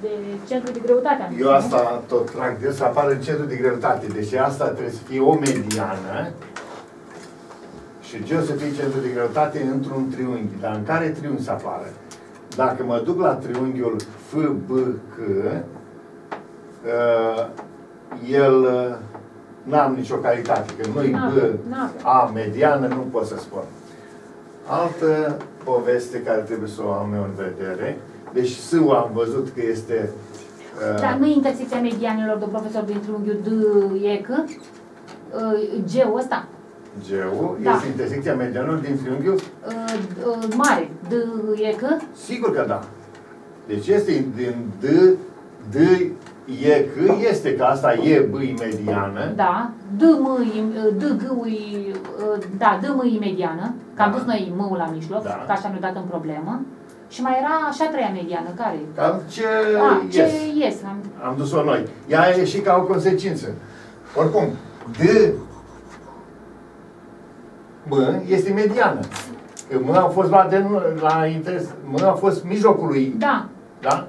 de centru de greutate. am Eu zis, asta tot trag de să apară în centru de greutate. Deci asta trebuie să fie o mediană și G să fie centru de greutate într-un triunghi. Dar în care triunghi să apară? Dacă mă duc la triunghiul FBC, uh, el uh, n-am nicio calitate, că nu-i N-avem, B, n-avem. A mediană, nu pot să spun. Altă poveste care trebuie să o am eu în vedere, deci S-ul am văzut că este uh, Dar nu e intersecția medianelor, domn profesor, din triunghiul D, E, C? Uh, G-ul ăsta? G-ul, Da. este intersecția medianelor din triunghiul? Uh, uh, mare, D, E, C? Sigur că da. Deci este din D, D, E, C, este că asta e B mediană. Da. D, M, e- D, G, e, uh, da, D, M e mediană, că am Da. pus noi M-ul la mijloc, Da. că așa ne-a dat în problemă. Și mai era așa treia mediană, care? Cam ce A, ce yes. ies. Am, Am dus-o noi. Ea a ieșit ca o consecință. Oricum, D, M este mediană. Că M a fost la, de, la interes, M a fost mijlocul lui da. Da?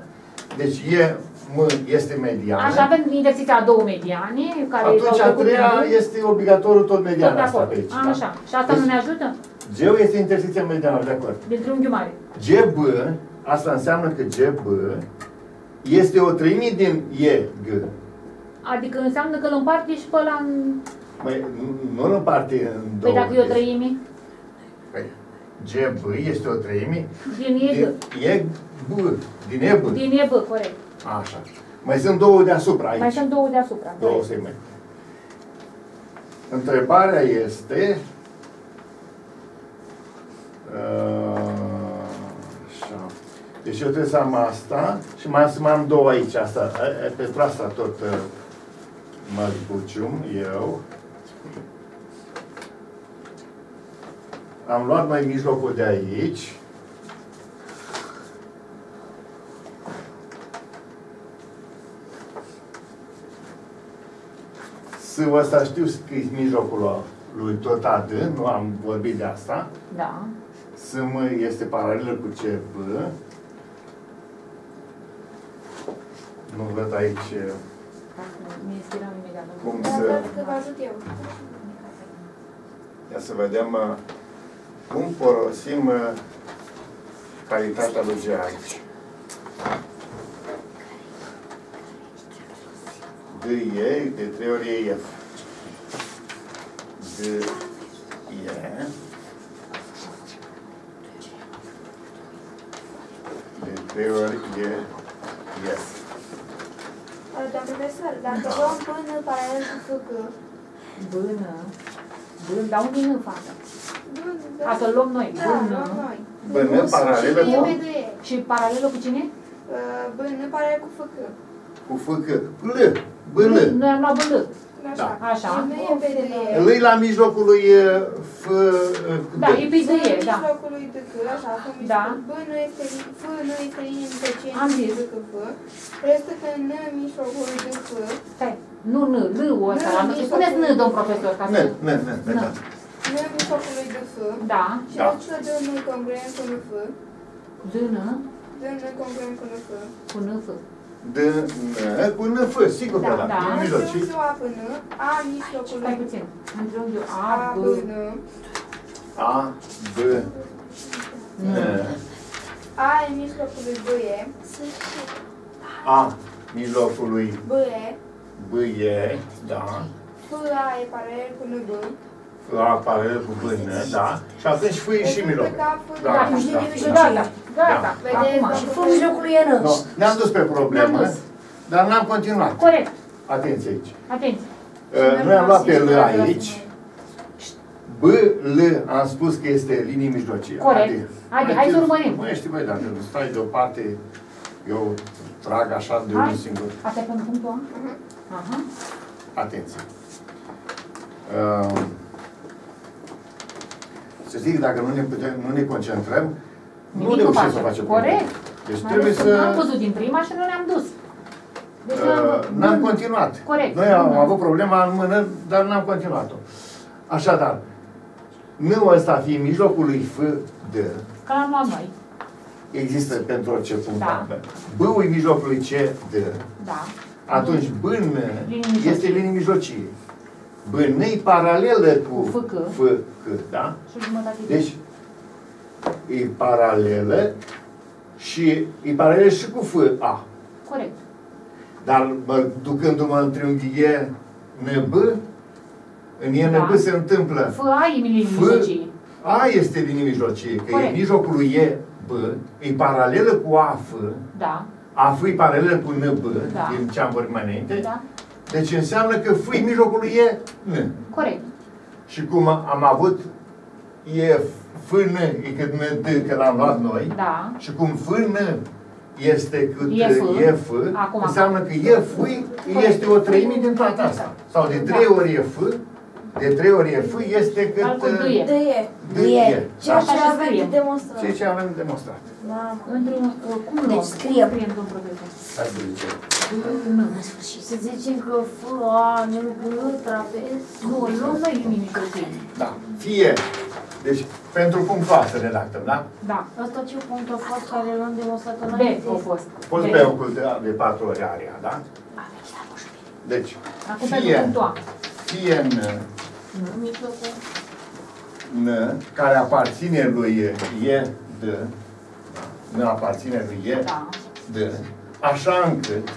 Deci e, M este mediană. Așa avem intersecția a două mediane, care Atunci au a trecut treia din D. este obligatoriu tot Tot mediana de asta acord. pe aici. A, da? Așa. Și asta nu Deci, ne ajută? G este intersecția mediană, de acord. Din triunghiul mare. GB, asta înseamnă că GB este o treime din EG. Adică înseamnă că îl împarte și pe ăla în... Măi, nu- nu în parte în Păi două. dacă e o deci- treime, Păi, GB este o treime din E, din G. EG, din EB. Din E, B, corect. Așa. Mai sunt două deasupra aici. Mai sunt două deasupra. Două corect. segmente. Întrebarea este... uh, Așa. Deci eu trebuie să am asta și mai am să mai am două aici. Asta, e, e, pentru asta tot uh, mă zbucium eu. Am luat mai mijlocul de aici. S-ul ăsta știu că e mijlocul lui tot AD, nu am vorbit de asta. Da. SM este paralelă cu CB. Nu văd aici Mi inspirăm imediat. cum Dar să... vreau că vă ajut eu. Ia să vedem uh, cum folosim uh, calitatea lui G aici. D e, de trei ori e F. D e. De trei ori e F. Doamne profesor, dacă luăm până paralel cu făcă, Bână. Bână. Dar unde e în față? Bână, A, să-l luăm noi. Da, Bână. luăm noi. Bână paralelă Și e cu, pe de e. Și paralelă cu cine? Uh, Bână paralel cu făcă. cu fâcă. L. Bână. Noi am luat bână. Așa. Așa. Și nu e pe de e. Lui la mijlocul lui uh, F. uh, Da, D. e pe În zie, da. mijlocul lui de C, așa, cum Da. B nu este, F nu este linie între C Am și zis. decât F. Restă că N în mijlocul lui de F. Stai. Nu, nu, L-ul ăsta. N, la- mijlocul. Spuneți N, domn profesor, ca Ne, să... ne, ne, ne, Na. da. N în mijlocul lui de F. Da. Și Da. restă de N congruent cu F. Dână De N congruent cu F. cu N, F. D, N, cu N, F, sigur că Da, da. da. În În mijlocii. triunghiul A până, A în mijlocul Stai lui puțin. În triunghiul A A, B, până, A, B, N, A în mijlocul lui B e, A, mijlocul lui B e, B, E, da. F A e paralel cu N B. A, paralel cu B, N, da. Și atunci F e și mijlocul. Da, Da, Gata, da, gata, gata. Vedeți, Acum. domnul Și fă mijlocul lui e N. No, ne-am dus pe problemă, Ne-am dus. dar n-am continuat. Corect. Atenție aici. Atenție. Uh, Noi am luat pe L aici. B, L, am spus că este linie mijlocie. Corect. Haide, hai să urmărim. Măi, știi, băi, dacă nu stai deoparte, eu trag așa de Hai. unul singur. Asta e pentru punctul A? Aha. Atenție. Uh, să zic, dacă nu ne, putem, nu ne concentrăm, nu Nimic reușim să facem. facem Corect. probleme. Deci Mai trebuie ales că N-am să... văzut din prima și nu ne-am dus. Deci Uh, n-am continuat. Corect. Noi am avut problema în mână, dar n-am continuat-o. Așadar, nu ăsta fiind mijlocul lui F, D, Că l-am luat noi. există pentru orice punct Da. A. B-ul e mijlocul lui C, D. Da. Atunci B, N Linie mijlocie. este linie mijlocie. B, N e paralelă cu FK. F, C, da? Și jumătate de... Deci, e paralelă și e paralelă și cu F, A. Corect. Dar mă, ducându-mă în triunghi E, NB, în E, Da. NB se întâmplă. F A e linie F- mijlocie. A este linie mijlocie, că Corect. e mijlocul lui E, B, e paralelă cu AF, Da. AF e paralelă cu NB, Da. din ce am vorbit mai înainte, Da. Deci înseamnă că F e mijlocul lui E, N. Corect. Și cum am avut E, F, N, e cât N, D, că l-am luat noi, Da. și cum F, N este cât E, F. E, F, Acum. înseamnă că E, F este o treime din toată asta. Sau de trei Da. ori E, F, de trei ori E, F este cât... Calcul uh, D e. De e. D e. Ceea Da? ce Așa avem scrie. de demonstrat. Ceea ce avem demonstrat. Mamă. Într-un... uh, Cum Deci luăm? scriem. Scriem într-un profesor. Hai să zicem. Nu. Să zicem că F, A, N, G, trapez. Nu, îl luăm noi linii mijlocie. Da. Fie. Deci, pentru punctul A să redactăm, da? Da. Asta ce punct a fost care l-am demonstrat B înainte? a fost. Poți B. pe ocul de, de patru ori area, da? Deci, Acum pentru fie, punctul A. fie în Mijlocul. N, care aparține lui E, D, N aparține lui E, Da. D, așa încât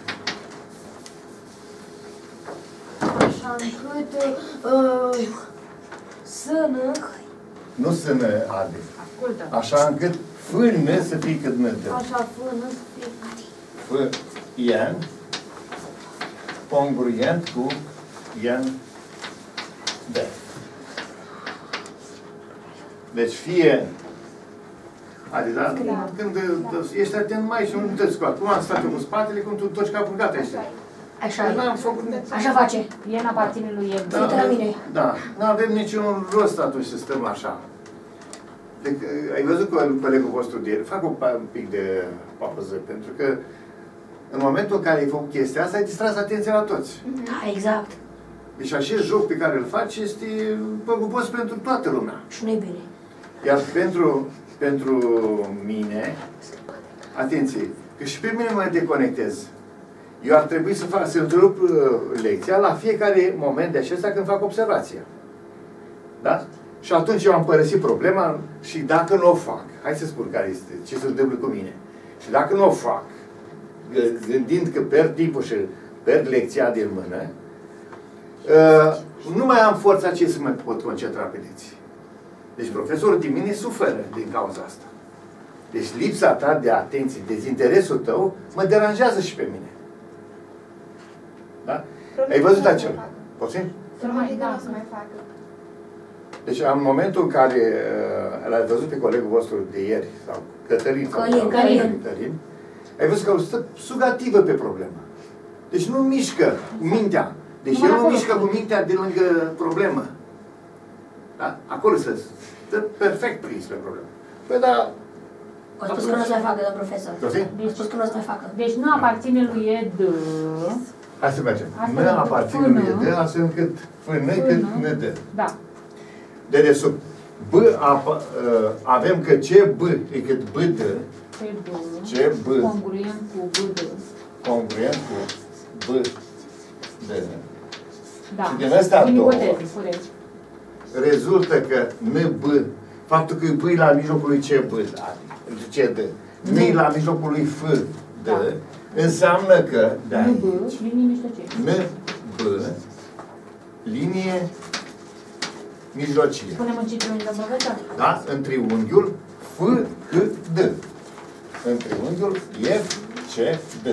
Așa încât uh, sână, nu sunt ade, Ascultă. așa încât F, N să fie cât N, D. așa fână să fie F, N, congruent cu N, D. Deci fie Adică, da? Când uh, ești atent mai și nu te scoat. Cum am stat eu cu spatele, cum tu toci capul, gata, ești. Așa Deci e. n-am făcut Așa face. E în aparține lui E. Da, Uite la mine. Da, nu avem niciun rost atunci să stăm așa. Deci, ai văzut cu colegul vostru de ieri, fac un, pa- un pic de pauză, pentru că în momentul în care ai făcut chestia asta, ai distras atenția la toți. Da, exact. Deci acest joc pe care îl faci este păgubos pentru toată lumea. Și nu e bine. Iar pentru, pentru mine, atenție, că și pe mine mă deconectez. Eu ar trebui să fac, să întrerup uh, lecția la fiecare moment de acesta când fac observația. Da? Și atunci eu am părăsit problema și dacă nu o fac, hai să spun care este, ce se întâmplă cu mine. Și dacă nu o fac, gă- gândind că pierd timpul și pierd lecția din mână, uh, nu mai am forța ce să mă pot concentra pe lecție. Deci profesorul din mine suferă din cauza asta. Deci lipsa ta de atenție, dezinteresul tău, mă deranjează și pe mine. Da? Ai văzut acel? Poți? Să nu mai, da, să mai facă. Deci în momentul în care uh, l-ai văzut pe colegul vostru de ieri, sau Cătălin, sau Călin, sau Călin. Călin, ai văzut că stă sugativă pe problemă. Deci nu mișcă mintea. Deci Numai el nu acolo mișcă spune. cu mintea de lângă problemă. Da? Acolo să stă perfect prins pe problemă. Păi da, O spus că nu o să mai facă, domn profesor. Profi? O spus că nu o să mai facă. Deci nu aparține lui E D. Hai să mergem. Asta N e aparține până. lui D, astfel încât F, N, cât Până. N, D. Da. De desubt. B, apa, uh, avem că C, B, e cât B, D, Pe D. Ce B? Congruent cu B D. congruent cu B, D. Da. Și din astea Din două. ipoteze, corect. Rezultă că N, B, faptul că B e la mijlocul lui C, B, da, C, D, N e la mijlocul lui F, D, Da. înseamnă că de Nu B, aici, linii mijlocie. N, B, linie mijlocie. Punem în ce triunghi, domnul profesor? Da? În triunghiul F, C, D. În triunghiul F, C, D.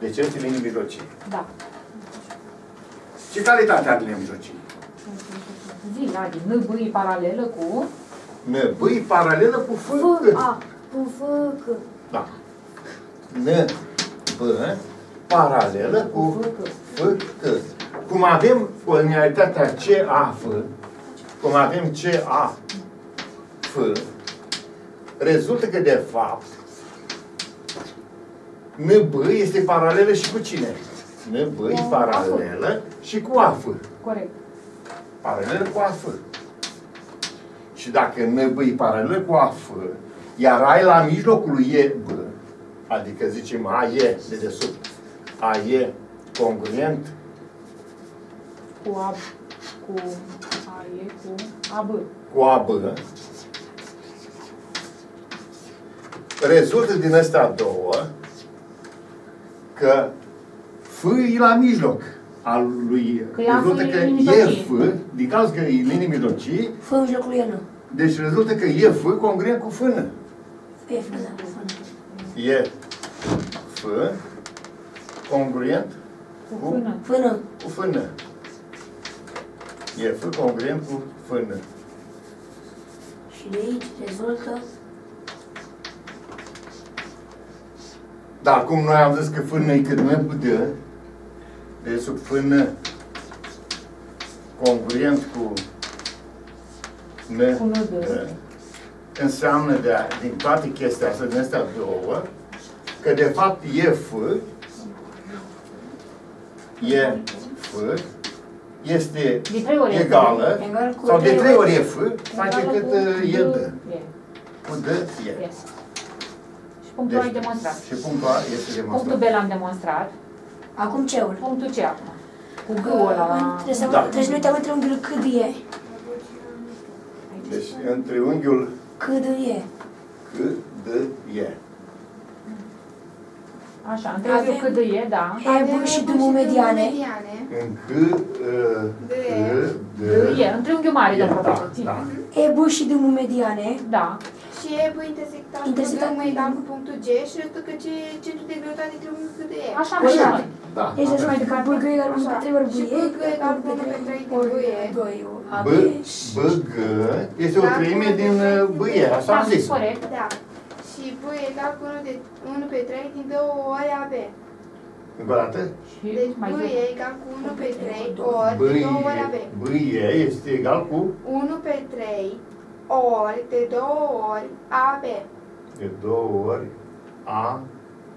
Deci este linie mijlocie. Da. Ce calitate are linia mijlocie? Zi, Adi, N B e paralelă cu... N, B e paralelă cu F, F, C. A, cu F, C. Da. N, B, paralelă cu F, C. Cum avem linearitatea C, A, F, cum avem C, A, F, rezultă că de fapt NB este paralelă și cu cine? NB e Cu paralelă și cu AF. Corect. Paralelă cu AF. Și dacă NB e paralelă cu AF, Iar ai la mijlocul lui E, B, adică zicem A e de desubt, A e congruent Cu A, cu A e, cu A, B. cu AB, rezultă din astea două că F e la mijloc al lui, Că ea rezultă F că e e mijlocii. F, din cauza că e linii mijlocii, Fă în mijlocul lui N. deci rezultă că e F congruent cu F. E fă, da, fă. E F congruent Cu Cu? fână. Fână. cu F. E F congruent cu F. Și de aici rezultă Dar cum noi am zis că fână e cât mai budă, de sub fână congruent cu N, Cu N, da. N, înseamnă de, din toate chestia astea, din astea două, că de fapt e F, e F, este De trei ori este. egală, egal cu sau de trei trei ori. ori e F, face Egală cât cu uh, e D, D. E. Cu D, e. Yes. Și punctul A e Deci, demonstrat. Și punctul A este Punctul demonstrat. B l-am demonstrat. Acum ce-ul? Punctul C acum. Cu G-ul ăla. Trebuie să, Da. trebuie să ne uităm în triunghiul cât e. Deci în triunghiul Cât e. C, D, E. Așa, în triunghiul Avem- cât de e, da. E bun și drumul mediane. În C, uh, D, D, D, e, în triunghiul mare, E, domn da, profesor. ține. da. E bun și drumul mediane. Da. Și e bă intersectat Intersectat cu cu- egal cu punctul G și rezultă că ce centru de greutate triunghiul cât de e. Așa Așa. Mai și noi. Da. Deci avem. mai departe, bă, egal cu Așa. 3 ori Și B e. B egal cu unu pe trei din ori B e. B e. A, B, B B, G este o Da, treime cu din unu pe uh, B, E, așa am Da, zis. corect. Da. Și B egal cu 1, de, 1 pe 3 din 2 ori AB. Încă o dată? Și Deci mai B jos. e egal cu 1 pe 3 ori B, de 2 ori AB. E, B, E este egal cu 1 pe 3 ori de 2 ori AB. de două ori A,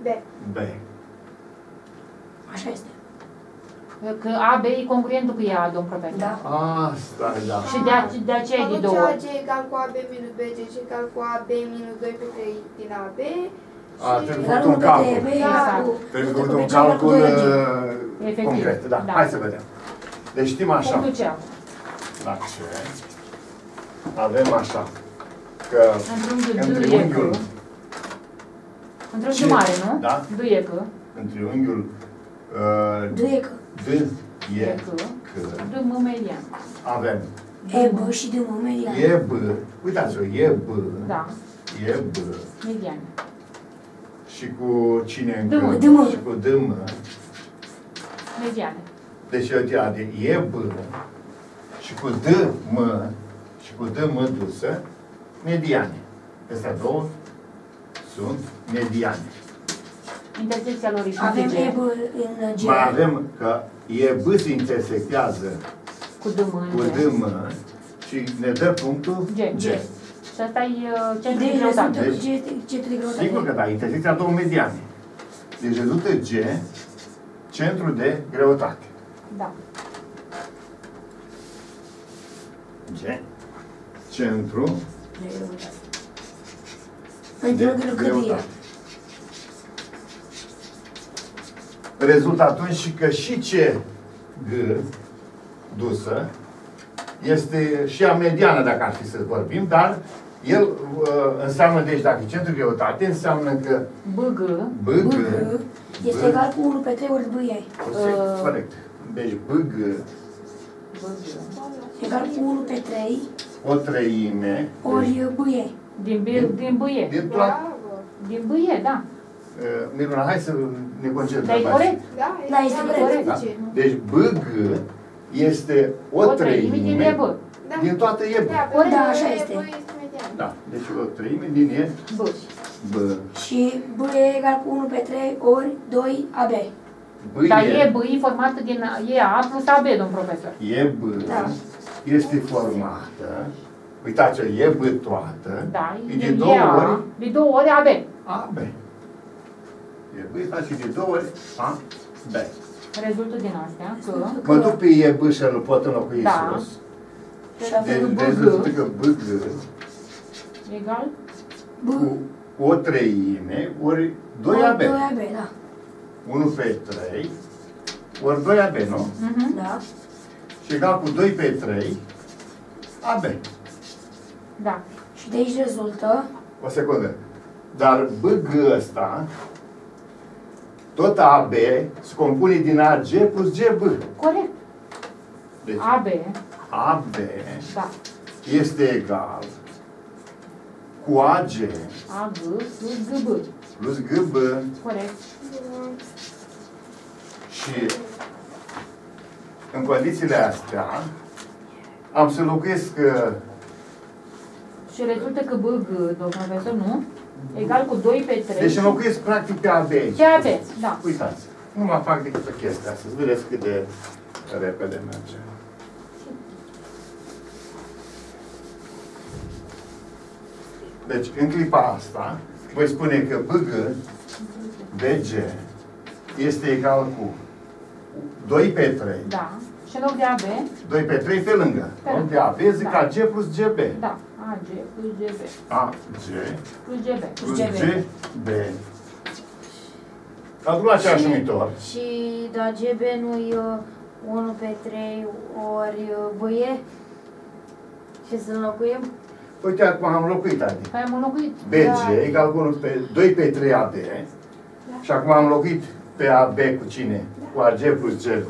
B. B. Așa este. Că AB e congruentul cu ea, domn profesor. Da. Asta, da. Și de, ace- de aceea e de Atunci două ori. AG egal cu AB minus BG și egal cu AB minus 2 pe 3 din AB. A, și- trebuie Egal făcut un cu calcul. B, Da. egal cu... Trebuie cu făcut un B, egal cu calcul doi ori G. uh, Efectiv. concret. Da. Da. Hai să vedem. Deci știm așa. Punctul C acum. La ce? Avem așa. Că În triunghiul în D e triunghiul, că. În triunghiul Ce? mare, nu? Da. D e că. în triunghiul uh, D e că. D, E, E că. C, D, M, median. avem E B și drumul mediane. E, B, uitați-o, E, B, Da. E, B, Median. și cu cine încă? D-mă, D-mă. Și cu D-mă. Mediane. Deci eu de E, B, și cu D, M, și cu D, M dusă, mediane. Astea două sunt mediane. Intersecția lor e Avem și E G. B în G. Mai avem că E, B se intersectează Cu D, M, cu în D, G. M și ne dă punctul G. G. Și asta e uh, centrul de Deci greutate. rezultă Deci- G, centru de greutate. Sigur că da, intersecția două mediane. Deci rezultă G, centru de greutate. Da. G, centru De greutate. În de triunghiul cât e. greutate. Rezultă atunci și că și C, G, dusă, este și a mediană, dacă ar fi să vorbim, dar el uh, înseamnă, deci dacă e centru de greutate, înseamnă că B, G. B, B, G, G este B, egal cu 1 pe 3 ori B e. Uh. corect. Deci B, G, B, G. Egal cu 1 pe 3 o treime, deci, ori B e. Din B, din B e. din toată, Bravo. Din B e, da. Uh, Miruna, hai să ne concentrăm. Dar e aici. corect. Da, Da, este corect. Da? zice. Deci BG este o, O treime din E, B. Da. din toată E. Da, Corect. Da, așa este. B este median. Da, deci o treime din E, B. B. Și B e egal cu 1 pe 3 ori 2 AB. B Dar e, E, B e formată din E, A plus AB, domn profesor. e B Da. este formată, uitați-o, e B toată, Da, e din de două E, A, ori de două ori AB. A, B. E B face de două ori A, B. Rezultă din astea că Mă duc pe E B și îl pot înlocui Da. sus. Și De, avem B, deci G. rezultă că B, G egal B. cu o treime ori 2AB. 2AB, da. 1 pe 3 ori 2AB, nu? Mhm. Da. Și egal cu 2 pe 3 AB. Da. Și de aici rezultă O secundă. Dar BG ăsta, tot AB, se compune din AG plus GB. Corect. Deci AB. AB Da. este egal cu AG AG plus GB. plus GB Corect. și în condițiile astea am să locuiesc uh, Și rezultă că BG, domnul profesor, nu? Egal cu 2 pe 3. deci înlocuiesc practic pe AB aici. Ce aveți? Da. Uitați, nu mă fac decât o chestie asta, să vedeți cât de repede merge. Deci, în clipa asta, voi spune că BG, BG, este egal cu 2 pe 3. Da. Și în loc de AB, 2 pe 3 pe lângă. Pe În loc de lângă. AB, zic Da. AG plus GB. da. AG plus GB. AG Plus GB. plus GB. GB. Adun la același Și- numitor. Și da, GB nu-i uh, 1 pe 3 ori uh, băie? Și să înlocuim? Uite, acum am locuit, Adi. Păi am înlocuit. BG Da. egal cu 1 pe 2 pe 3 AB. Și acum am locuit pe AB cu cine? Cu AG plus GB.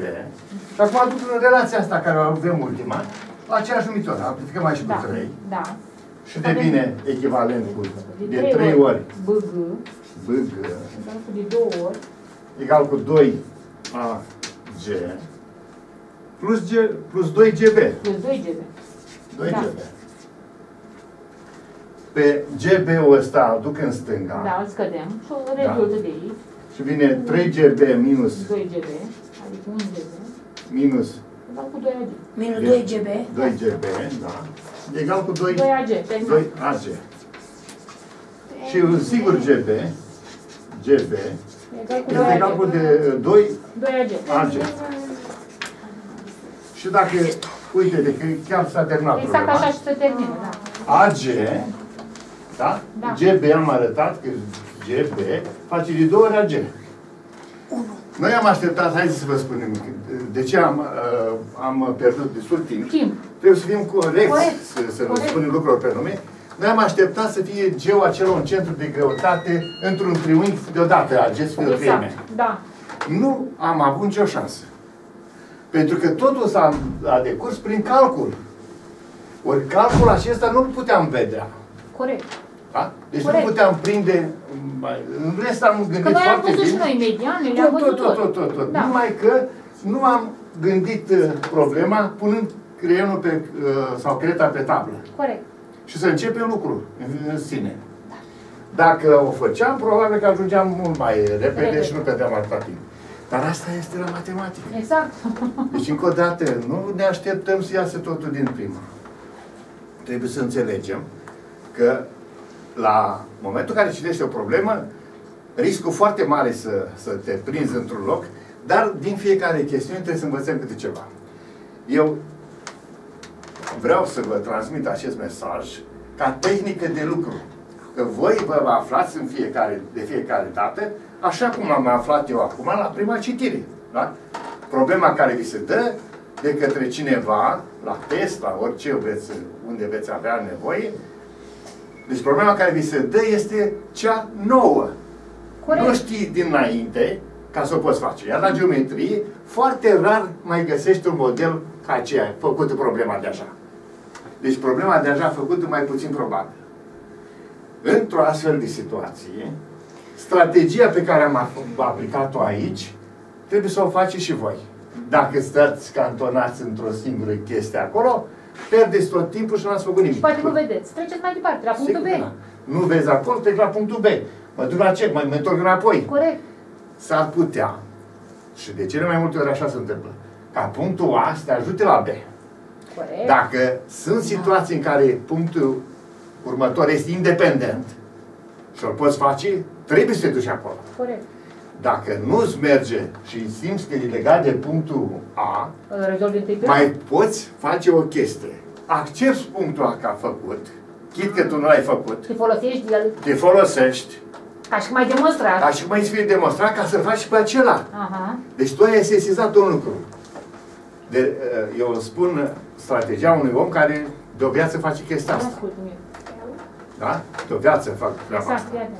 Și acum aduc în relația asta care o avem ultima, la același numitor. Amplificăm mai și Da. cu 3. Da. Și devine echivalent cu de trei 3 ori BG. BG Egal cu de 2 ori. egal cu 2 AG plus, G, plus 2 GB. Plus 2 GB. 2 Da. GB. Pe GB-ul ăsta îl duc în stânga. Da, îl scădem. Și o Da. rezultă de aici. Și vine 3 GB minus, 2 GB. Adică 1 GB. minus Egal cu 2 AG. minus Deci- 2 GB. 2 GB, da. Egal cu 2, 2 AG. Terminat. 2 AG. Și sigur GB, GB, Egal cu 2 este egal cu AG. de 2 2 AG. AG. Și dacă, uite, de că chiar s-a terminat Exact problema. așa și se termină, da. AG, da? Da. GB am arătat că GB face de două ori AG. Noi am așteptat, hai să vă spunem, de ce am, uh, am pierdut destul timp. Timp. Trebuie să fim corecți, Corect. să, să Corect. spunem lucruri pe nume. Noi am așteptat să fie geu acela un centru de greutate într-un triunghi deodată, acest fie o treime. Exact. Da. Nu am avut nicio șansă. Pentru că totul s-a a decurs prin calcul. Ori calculul acesta nu-l puteam vedea. Corect. Da? Deci Corect. nu puteam prinde, mai- în rest am gândit Că noi am foarte văzut și bine. noi medianele, am Tot, văzut tot, tot, tot, tot. Da. Numai că nu am gândit uh, problema punând creionul pe, uh, sau creta pe tablă. Corect. Și să începem lucrul în, în sine. Dacă o făceam, probabil că ajungeam mult mai repede Repede. și nu pierdeam atâta timp. Dar asta este la matematică. Exact. Deci, încă o dată, nu ne așteptăm să iasă totul din prima. Trebuie să înțelegem că la momentul în care citești o problemă, riscul foarte mare să, să te prinzi într-un loc, dar din fiecare chestiune trebuie să învățăm câte ceva. Eu vreau să vă transmit acest mesaj ca tehnică de lucru. Că voi vă aflați în fiecare, de fiecare dată, așa cum am aflat eu acum la prima citire. Da? Problema care vi se dă de către cineva, la test, la orice veți, unde veți avea nevoie, deci problema care vi se dă este cea nouă. Corect. Nu știi dinainte ca să o poți face. Iar la geometrie, foarte rar mai găsești un model ca aceea, făcut problema deja. Deci problema deja făcută mai puțin probabil. Într-o astfel de situație, strategia pe care am aplicat-o aici, trebuie să o faceți și voi. Dacă stați cantonați într-o singură chestie acolo, pierdeți tot timpul și nu ați făcut nimic. Poate nu vedeți. Treceți mai departe, la punctul Sigur că B. da. Nu vezi acolo, trec la punctul B. Mă duc la ce? Mă, mă întorc înapoi. Corect. S-ar putea, și de cele mai multe ori așa se întâmplă, ca punctul A să te ajute la B. Corect. Dacă sunt situații în care punctul următor este independent și îl poți face, trebuie să te duci acolo. Corect. Dacă nu-ți merge și simți că e legat de punctul A, Îl rezolvi întâi pe mai poți face o chestie. Accepti punctul A ca făcut, chit că tu nu l-ai făcut, Te folosești de el te folosești, ca și cum ai demonstrat. ca și cum ai să fie demonstrat ca să faci și pe acela. Aha. Deci tu ai sesizat un lucru. De, uh, eu spun strategia unui om care de o viață face chestia Nu asta. ascult mie. Da? De o viață fac treaba Exact, asta. iată.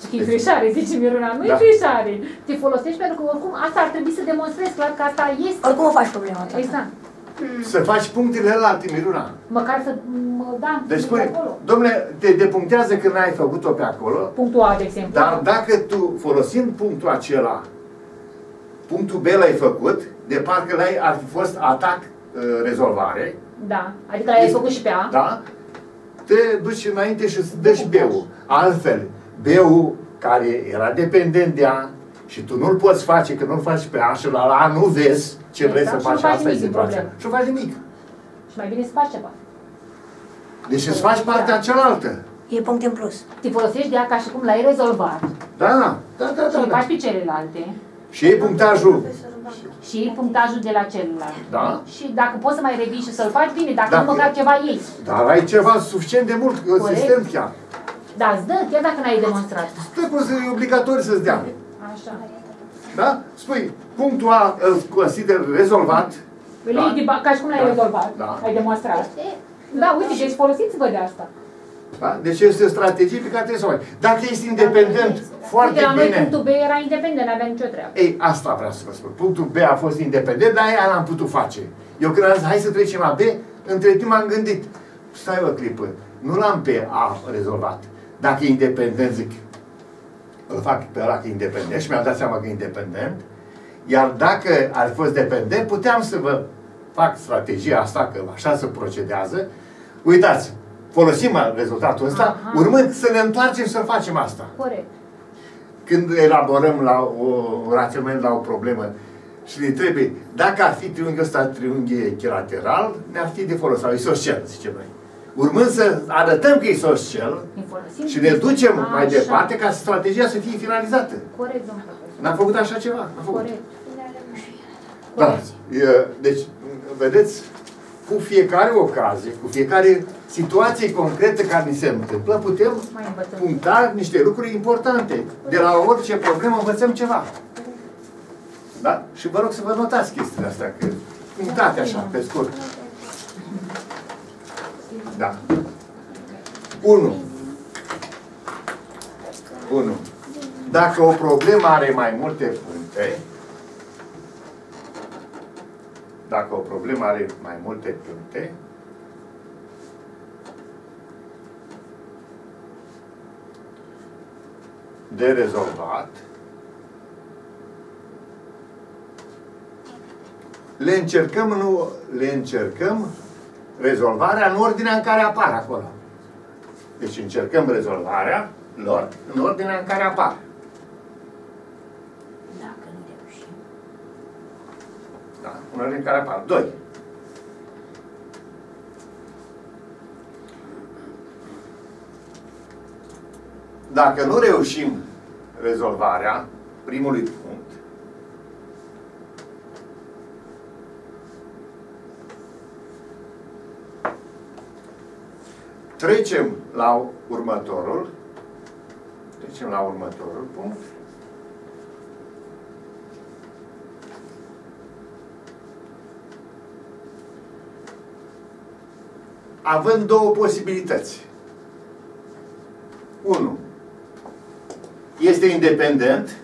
Și că e greșare, zice Miruna. Nu e Da. greșare. Te folosești pentru că oricum asta ar trebui să demonstrezi clar că asta este. Oricum o faci problema ta. Exact. Să faci punctele la alte, Miruna. Măcar să, mă, da, Deci de spune, acolo. domnule, te depunctează când n-ai făcut-o pe acolo, Punctul A, de exemplu. dar dacă tu, folosind punctul acela, punctul B l-ai făcut, de parcă l-ai, ar fi fost atac, uh, rezolvare, Da. Adică l-ai făcut și pe A. da? Te duci înainte și îți dă și B-ul. Altfel, B-ul care era dependent de A și tu nu-l poți face, că nu-l faci pe A și la A nu vezi ce vrei Exact, să și nu faci, faci asta e nimic din situația. problemă. Și nu faci nimic. Și mai bine să faci ceva. Deci îți faci partea cealaltă. E punct în plus. Te folosești de A ca și cum l-ai rezolvat. Da, da, da, da, Și da. le da. faci pe celelalte. Și iei punctajul. Și iei punctajul de la celălalt. Da. Și dacă poți să mai revii și să-l faci bine, dacă Dacă- nu măcar ceva iei. Dar ai ceva suficient de mult, un Corect. sistem chiar. Da, îți dă, chiar dacă n-ai demonstrat. Tot cum e obligatoriu să-ți dea. Așa. Da? Spui, punctul A îl consider rezolvat. Îl Da. iei de ba- ca și cum l-ai Da. rezolvat. Da. Ai demonstrat. Da, uite, deci folosiți-vă de asta. Da? Deci este o strategie pe care trebuie să o ai. Dacă ești independent, foarte Uite, la noi bine. punctul B era independent, n-avea nicio treabă. Ei, asta vreau să vă spun. Punctul B a fost independent, dar aia n-am putut face. Eu când am zis, hai să trecem la B, între timp am gândit, stai o clipă, nu l-am pe A rezolvat. Dacă e independent, zic, îl fac pe ăla că e independent și mi-am dat seama că e independent. Iar dacă ar fi fost dependent, puteam să vă fac strategia asta, că așa se procedează. Uitați, folosim rezultatul ăsta, Aha. urmând să ne întoarcem să facem asta Corect. când elaborăm la o, un raționament la o problemă și ne trebuie, dacă ar fi triunghiul ăsta triunghi echilateral, ne-ar fi de folos, sau isoscel, zicem noi. Urmând să arătăm că e isoscel Ne folosim. și ne ducem mai Așa. departe ca strategia să fie finalizată. Corect, domnul profesor. N-am făcut așa ceva? N-am făcut. Corect. Da. Corect. E, Deci, vedeți, cu fiecare ocazie, cu fiecare situație concretă care ni se întâmplă, putem Mai învățăm. puncta niște lucruri importante. De la orice problemă învățăm ceva. Da? Și vă rog să vă notați chestiile astea, că punctate așa, pe scurt. Da. 1. 1. Dacă o problemă are mai multe puncte, dacă o problemă are mai multe puncte, de rezolvat, le încercăm, nu, le încercăm rezolvarea în ordinea în care apar acolo. Deci încercăm rezolvarea lor în ordinea în care apar. Dacă nu reușim. Da? În ordinea în care apar. 2. Dacă nu reușim rezolvarea primului punct, trecem la următorul, trecem la următorul punct, având două posibilități. 1. Este independent,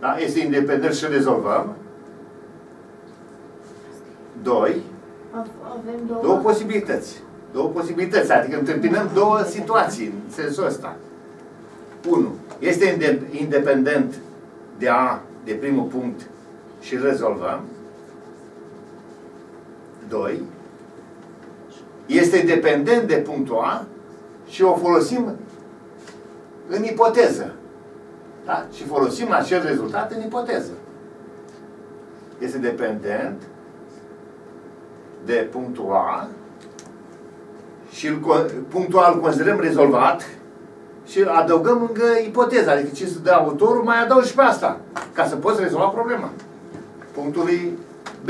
da? este independent și rezolvăm. 2. Avem două. Două posibilități. Două posibilități, adică întâmpinăm două situații în sensul ăsta. 1. Este inde- independent de A, de primul punct și îl rezolvăm. 2. Este dependent de punctul A și o folosim în ipoteză. Da? Și folosim acel rezultat în ipoteză. Este dependent de punctul A și îl, co- punctul A îl considerăm rezolvat și îl adăugăm încă ipoteza, adică ce să dă autorul, mai adaug și pe asta, ca să poți rezolva problema punctului B.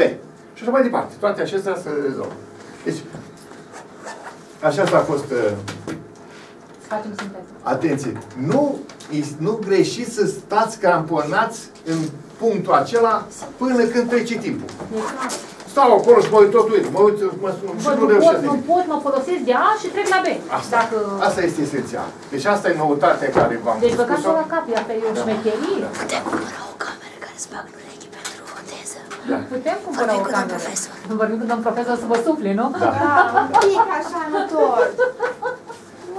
Și așa mai departe. Toate acestea se rezolvă. Deci, Așa s-a fost uh, Facem sinteză. Atenție! Nu, nu greșiți să stați cramponați în punctul acela până când trece timpul. Stau acolo și mă uit tot uit, mă uit, mă sun și Bă, nu nu pot, reușesc nu nimic. pot, mă folosesc de A și trec la B. Asta, Dacă... asta este esențial. Deci asta e noutatea care v-am Deci băgați spus-o. la cap, asta e o Da. șmecherie. Putem cumpăra o cameră care să facă urechi pentru o teză. Da. Putem cumpăra Vorbim o cu domn cameră. profesor. Vorbim cu domn profesor să vă sufle, nu? Da. Da, un pic așa, nu tot.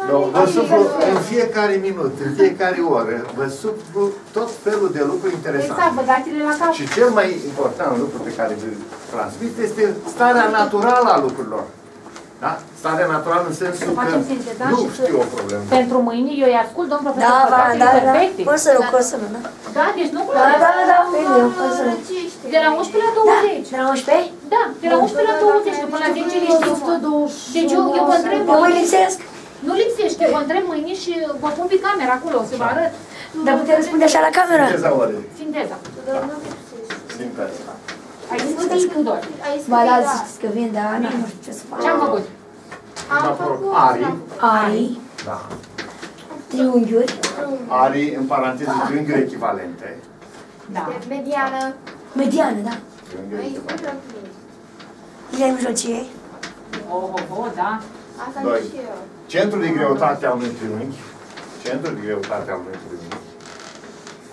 No, vă suflu în fiecare minut, în fiecare oră, vă suflu tot felul de lucruri Exact, interesante. băgați-le la cap. Și cel mai important lucru pe care vi transmit este starea naturală a lucrurilor. Da? Starea naturală în sensul că Facem sinteza nu și să- știu o problemă. Pentru mâine eu îi ascult, domn profesor, Da, va, băgați-le da, da. perfecte. Poți să lucrez să nu, da? Da, deci nu Da, da, da, pe eu, poți să Răcește. De la 11 la Da, 20. de la 11? Da, de la 11 la 20, că până la 10 le știu. Deci eu, eu vă întreb Eu mă mâine, lipsesc. nu lipsești, eu vă întreb mâine și vă pun pe camera acolo, o să vă arăt. Dar putem răspunde așa la cameră? Sinteza ore. Sinteza. Dar nu lipsești. Sinteza. Ai scris Tudor. Ai Ba, da, scris, ziceți că vin, dar nu știu ce să fac. Ce am făcut? Am Mă rog, făcut. Ari. Ari, Da. triunghiuri, Ari, în paranteză, triunghiuri echivalente. Da. Mediană. mediană, da? Triunghiuri Ai echivalente. scris. Linia mijlocie, Oh, oh, oh, da. Asta Doi. zic și eu. Centrul de greutate a unui triunghi. Centrul de greutate a unui triunghi.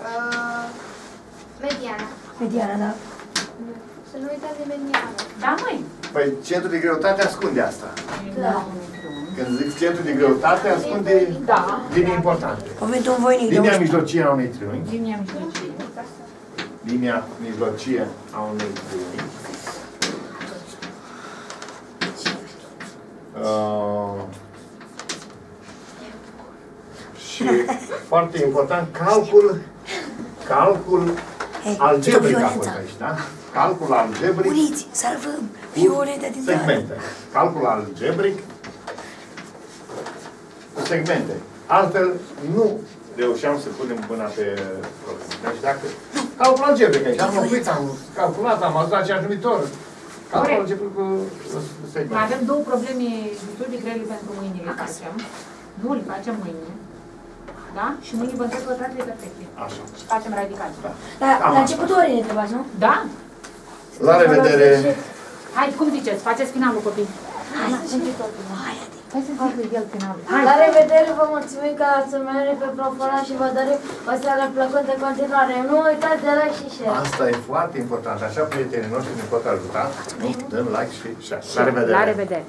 Uh, Mediană. mediană, da? Să nu uităm de mediană. Da, măi. Păi centrul de greutate ascunde asta. Da. Când zic centrul de greutate, ascunde Da. linii importante. Cuvântul un voinic de Linia 11. mijlocie a unui triunghi. Linia mijlocie. Linia mijlocie a unui triunghi. Uh, și foarte important, calcul, calcul Hei, algebric a violența. fost aici, da? Calcul algebric Uniți, salvăm violeta din țară. segmente. Calcul algebric cu segmente. Altfel nu reușeam să punem până pe problemă. Deci dacă... Calcul algebric aici, am oprit, am calculat, am adus același numitor. Calcul Corect. algebric cu cu Mai segmente. avem două probleme destul de grele pentru mâine le facem. Nu le facem mâine. Da? Și mâine vă întreb pătratele perfecte. Așa. Și facem radical. Da. La, la începutul orei ne întrebați, nu? Da? La revedere! Hai, cum ziceți? Faceți finalul, copii. Hai, Hai să facă el finalul. La revedere, vă mulțumim că ați urmărit pe Profora și vă dorim o seară plăcută în continuare. Nu uitați de like și share. Asta e foarte important. Așa prietenii noștri ne pot ajuta. Nu? Dăm like și share. La revedere! La revedere.